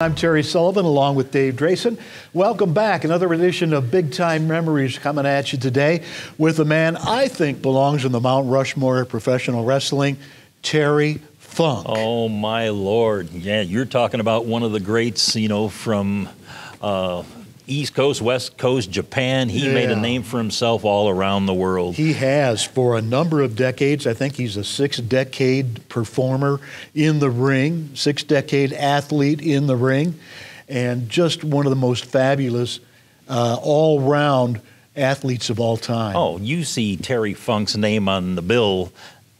I'm Terry Sullivan along with Dave Drason. Welcome back. Another edition of Big Time Memories coming at you today with a man I think belongs in the Mount Rushmore of professional wrestling, Terry Funk. Oh, my Lord. Yeah, you're talking about one of the greats, you know, from uh, East Coast, West Coast, Japan. He yeah. made a name for himself all around the world. He has for a number of decades. I think he's a six decade performer in the ring, six decade athlete in the ring, and just one of the most fabulous uh, all round athletes of all time. Oh, you see Terry Funk's name on the bill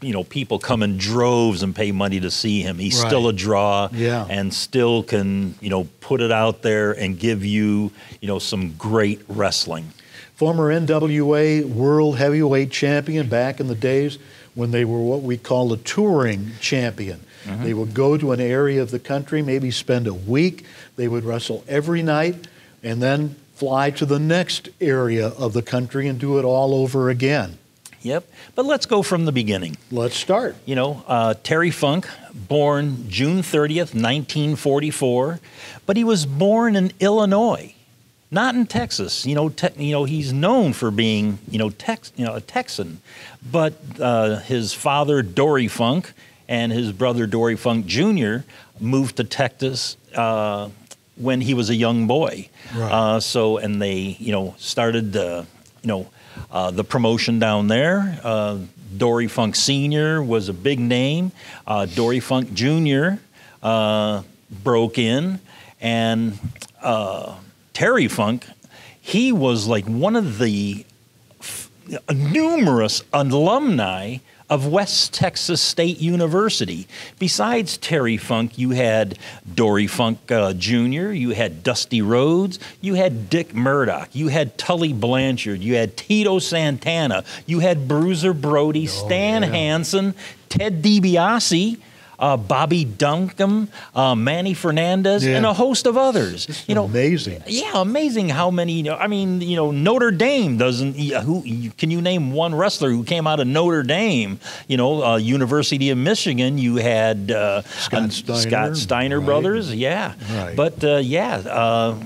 you know people come in droves and pay money to see him. He's right. still a draw, yeah. and still can you know put it out there and give you you know some great wrestling. Former NWA World Heavyweight Champion back in the days when they were what we call a touring champion. Mm-hmm. They would go to an area of the country, maybe spend a week. They would wrestle every night, and then fly to the next area of the country and do it all over again. Yep. But let's go from the beginning. Let's start. You know, uh, Terry Funk, born June 30th, 1944, but he was born in Illinois, not in Texas. You know, te- you know he's known for being, you know, Tex- you know a Texan, but uh, his father, Dory Funk, and his brother, Dory Funk Jr., moved to Texas. Uh, when he was a young boy, right. Uh, so and they, you know, started, you know, uh, the promotion down there. Uh, Dory Funk Sr. was a big name. Uh, Dory Funk Jr. Uh, broke in, and uh, Terry Funk, he was like one of the f- numerous alumni of West Texas State University. Besides Terry Funk, you had Dory Funk uh, Jr., you had Dusty Rhodes, you had Dick Murdoch, you had Tully Blanchard, you had Tito Santana, you had Bruiser Brody, oh, Stan yeah. Hansen, Ted DiBiase, uh, Bobby Duncum, uh, Manny Fernandez, yeah. and a host of others. It's you know, amazing. Yeah, amazing how many. You know, I mean, you know, Notre Dame doesn't. Who can you name one wrestler who came out of Notre Dame? You know, uh, University of Michigan. You had uh, Scott Steiner, Scott Steiner right. brothers. Yeah, right. but uh, yeah uh,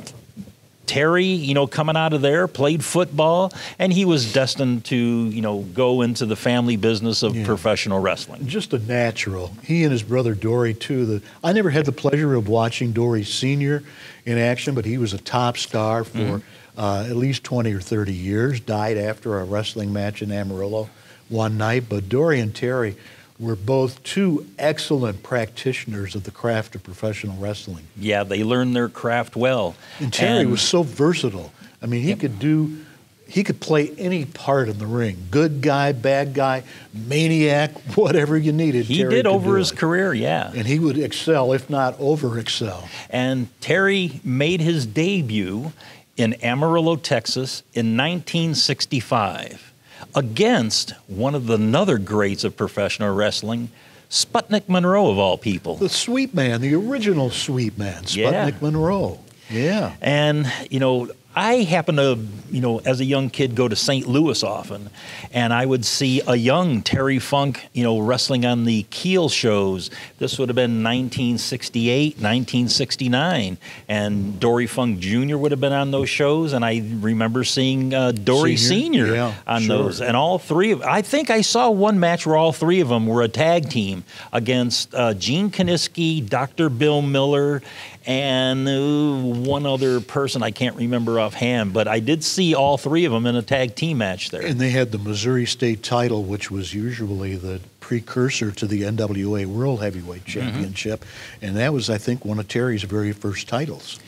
Terry, you know, coming out of there, played football, and he was destined to, you know, go into the family business of yeah. professional wrestling. Just a natural. He and his brother Dory too. The, I never had the pleasure of watching Dory Senior in action, but he was a top star for mm-hmm. uh, at least twenty or thirty years. Died after a wrestling match in Amarillo one night. But Dory and Terry were both two excellent practitioners of the craft of professional wrestling. Yeah, they learned their craft well. And Terry and, was so versatile. I mean, he yep. could do, he could play any part in the ring good guy, bad guy, maniac, whatever you needed. He Terry did over his it. career, yeah. And he would excel, if not over excel. And Terry made his debut in Amarillo, Texas in 1965 against one of the another greats of professional wrestling, Sputnik Monroe of all people. The Sweet Man, the original Sweet Man, Sputnik yeah. Monroe. Yeah. And, you know, I happen to, you know, as a young kid, go to St. Louis often, and I would see a young Terry Funk, you know, wrestling on the Kiel shows. This would have been 1968, 1969, and Dory Funk Jr. would have been on those shows, and I remember seeing uh, Dory Senior, Senior yeah, on sure. those, and all three of. I think I saw one match where all three of them were a tag team against uh, Gene Kiniski, Dr. Bill Miller, and uh, one other person I can't remember offhand, but I did see all three of them in a tag team match there. And they had the Missouri State title, which was usually the precursor to the NWA World Heavyweight mm-hmm. Championship, mm-hmm. and that was, I think, one of Terry's very first titles.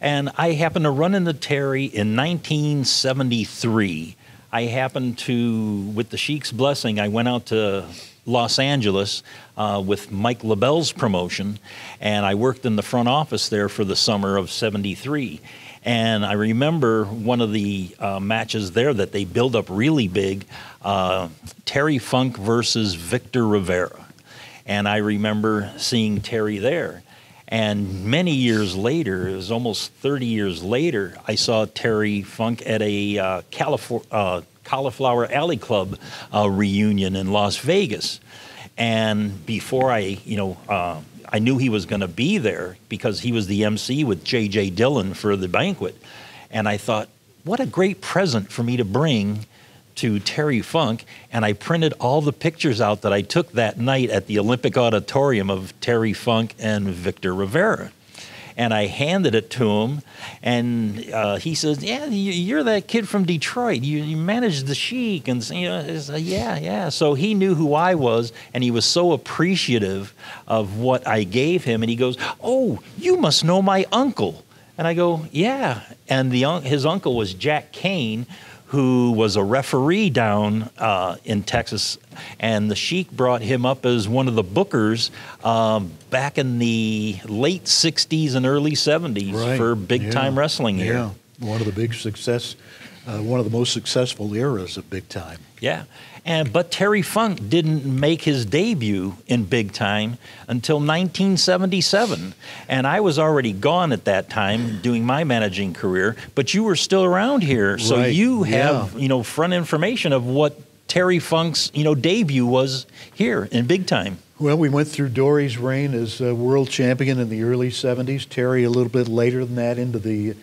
And I happened to run into Terry in 1973. I happened to, with the Sheik's blessing, I went out to Los Angeles uh, with Mike LeBell's promotion, and I worked in the front office there for the summer of '73. And I remember one of the uh, matches there that they build up really big uh, Terry Funk versus Victor Rivera. And I remember seeing Terry there. And many years later, it was almost 30 years later, I saw Terry Funk at a uh, uh, Cauliflower Alley Club uh, reunion in Las Vegas. And before I, you know, uh, I knew he was going to be there because he was the MC with J.J. Dillon for the banquet. And I thought, what a great present for me to bring to Terry Funk. And I printed all the pictures out that I took that night at the Olympic Auditorium of Terry Funk and Victor Rivera and I handed it to him, and uh, he says, "Yeah, you're that kid from Detroit. You, you managed the Sheik." And you know, yeah, yeah. So he knew who I was, and he was so appreciative of what I gave him. And he goes, "Oh, you must know my uncle." And I go, "Yeah." And the his uncle was Jack Kane, who was a referee down uh, in Texas, and the Sheik brought him up as one of the bookers um, back in the late '60s and early '70s right. for big yeah. time wrestling here. Yeah, one of the big success, uh, one of the most successful eras of big time. Yeah, and but Terry Funk didn't make his debut in big time until 1977, and I was already gone at that time doing my managing career. But you were still around here, so right. you have yeah. you know front information of what Terry Funk's you know debut was here in big time. Well, we went through Dory's reign as world champion in the early 70s. Terry a little bit later than that into the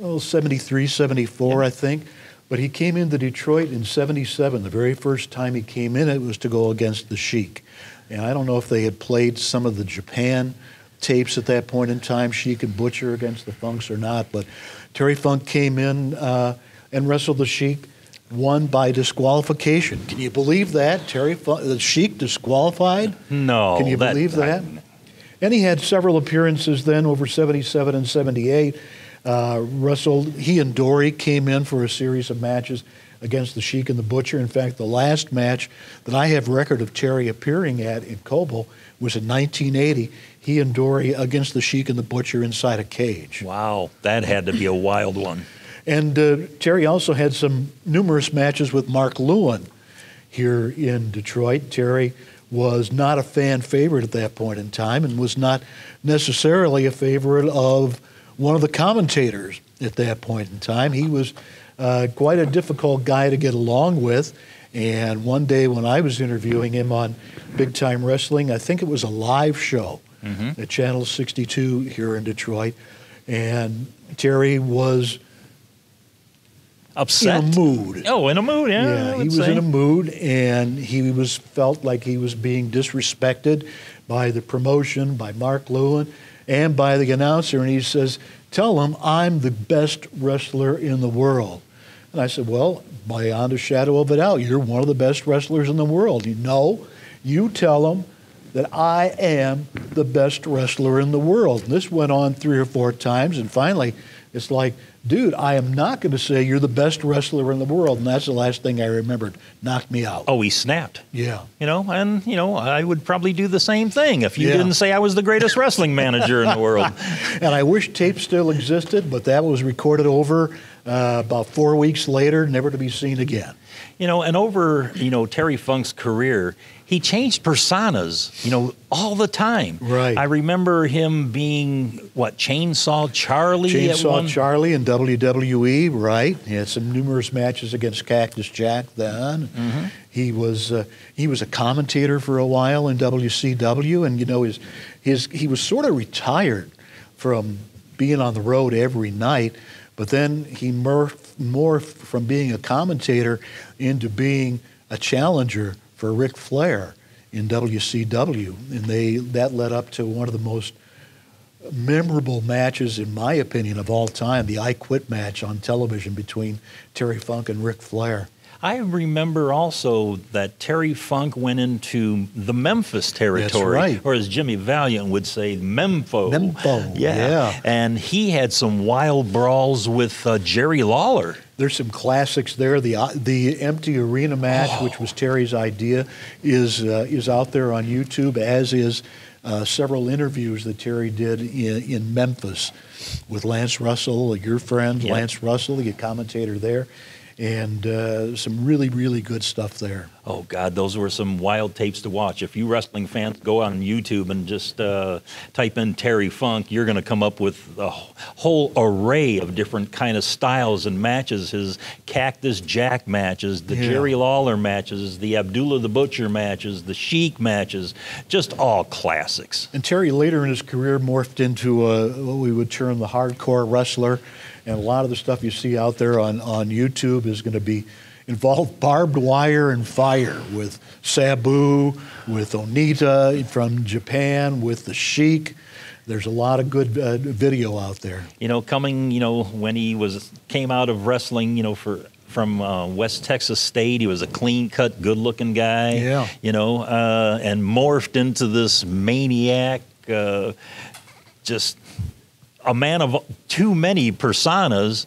oh, 73, 74, yeah. I think. But he came into Detroit in 77. The very first time he came in, it was to go against the Sheik. And I don't know if they had played some of the Japan tapes at that point in time, Sheik and Butcher against the Funks or not. But Terry Funk came in uh, and wrestled the Sheik, won by disqualification. Can you believe that? Terry Funk, the Sheik disqualified? No. Can you that, believe that? I, and he had several appearances then over 77 and 78 uh, wrestled, he and Dory came in for a series of matches against the Sheik and the Butcher. In fact, the last match that I have record of Terry appearing at in Cobo was in 1980. He and Dory against the Sheik and the Butcher inside a cage. Wow, that had to be a wild one. And uh, Terry also had some numerous matches with Mark Lewin here in Detroit. Terry was not a fan favorite at that point in time and was not necessarily a favorite of one of the commentators at that point in time. He was uh, quite a difficult guy to get along with. And one day when I was interviewing him on Big Time Wrestling, I think it was a live show mm-hmm. at Channel 62 here in Detroit. And Terry was upset in a mood. Oh, in a mood, yeah. Yeah, he was say. in a mood, and he was felt like he was being disrespected by the promotion, by Mark Lewin, and by the announcer, and he says, Tell him I'm the best wrestler in the world. And I said, Well, beyond a shadow of a doubt, you're one of the best wrestlers in the world. You know, you tell him that I am the best wrestler in the world. And this went on three or four times, and finally, it's like, dude, I am not going to say you're the best wrestler in the world. And that's the last thing I remembered. Knocked me out. Oh, he snapped. Yeah. You know, and, you know, I would probably do the same thing if you yeah. didn't say I was the greatest wrestling manager in the world. and I wish tape still existed, but that was recorded over uh, about four weeks later, never to be seen again. You know, and over, you know, Terry Funk's career, he changed personas, you know, all the time. Right. I remember him being what Chainsaw Charlie. Chainsaw Charlie in WWE. Right. He had some numerous matches against Cactus Jack. Then mm-hmm. he was uh, he was a commentator for a while in WCW, and you know his his he was sort of retired from being on the road every night, but then he morphed, morphed from being a commentator into being a challenger for Ric Flair in WCW, and they that led up to one of the most memorable matches, in my opinion, of all time, the I Quit match on television between Terry Funk and Ric Flair. I remember also that Terry Funk went into the Memphis territory, right. or as Jimmy Valiant would say, Mempho. Mempho, yeah. yeah. And he had some wild brawls with uh, Jerry Lawler. There's some classics there. The uh, the empty arena match, oh. which was Terry's idea, is uh, is out there on YouTube, as is uh, several interviews that Terry did in, in Memphis with Lance Russell, your friend yep. Lance Russell, the commentator there and uh, some really, really good stuff there. Oh God, those were some wild tapes to watch. If you wrestling fans go on YouTube and just uh, type in Terry Funk, you're going to come up with a whole array of different kind of styles and matches. His Cactus Jack matches, the Yeah. Jerry Lawler matches, the Abdullah the Butcher matches, the Sheik matches, just all classics. And Terry later in his career morphed into a, what we would term the hardcore wrestler. And a lot of the stuff you see out there on, on YouTube is going to be involved barbed wire and fire with Sabu, with Onita from Japan, with the Sheik. There's a lot of good uh, video out there. you know, coming, you know, when he was came out of wrestling, you know, for from uh, West Texas State, he was a clean cut, good looking guy. Yeah. You know, uh, and morphed into this maniac, uh, just a man of too many personas,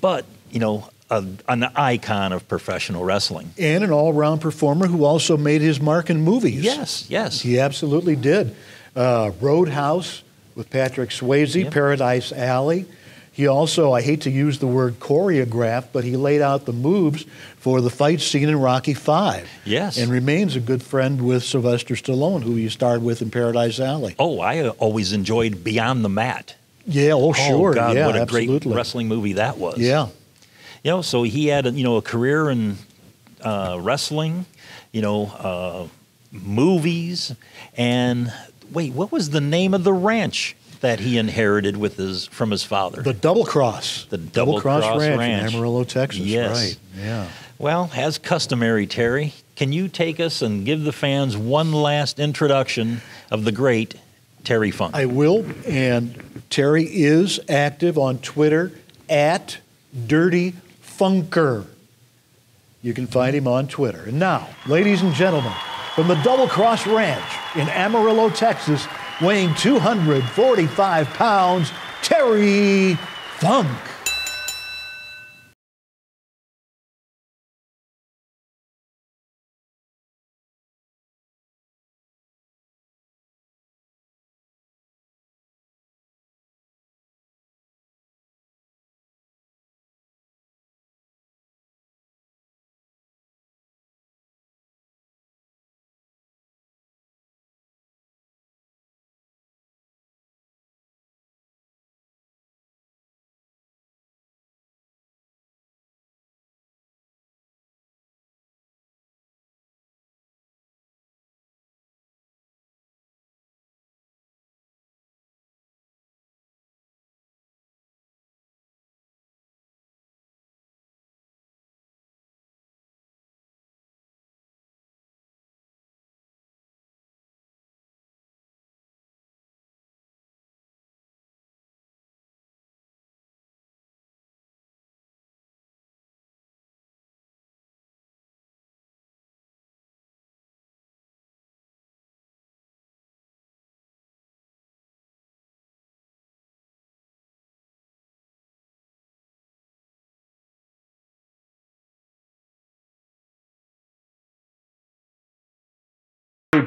but you know, a, an icon of professional wrestling. And an all around performer who also made his mark in movies. Yes, yes. He absolutely did. Uh, Roadhouse with Patrick Swayze, Yep. Paradise Alley. He also, I hate to use the word choreographed, but he laid out the moves for the fight scene in Rocky Five. Yes. And remains a good friend with Sylvester Stallone, who he starred with in Paradise Alley. Oh, I always enjoyed Beyond the Mat. Yeah, oh, sure. Oh God, yeah, what a absolutely. great wrestling movie that was. Yeah. You know, so he had a, you know a career in uh, wrestling, you know, uh, movies, and wait, what was the name of the ranch that he inherited with his from his father? The Double Cross. The Double Cross, Cross Ranch, Ranch. in Amarillo, Texas. Yes. Right. Yeah. well, as customary, Terry, can you take us and give the fans one last introduction of the great Terry Funk? I will. And Terry is active on Twitter at Dirty Funker. You can find him on Twitter. And now, ladies and gentlemen, from the Double Cross Ranch in Amarillo, Texas, weighing 245 pounds, Terry Funk.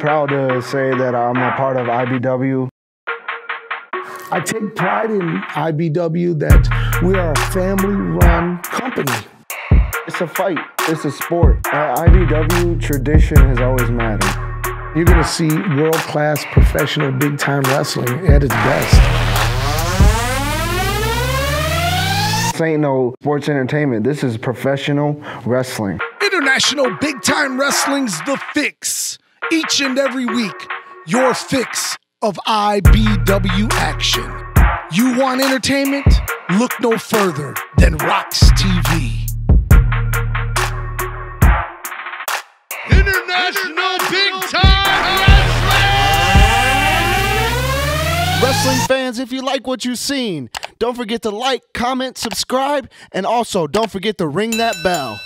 Proud to say that I'm a part of IBW. I take pride in IBW that we are a family run company. It's a fight. It's a sport. At IBW, tradition has always mattered. You're going to see world class professional big time wrestling at its best. This ain't no sports entertainment. This is professional wrestling. International Big Time Wrestling's The Fix. Each and every week, your fix of IBW action. You want entertainment? Look no further than ROX-TV. International Big Time Wrestling fans, if you like what you've seen, don't forget to like, comment, subscribe, and also don't forget to ring that bell.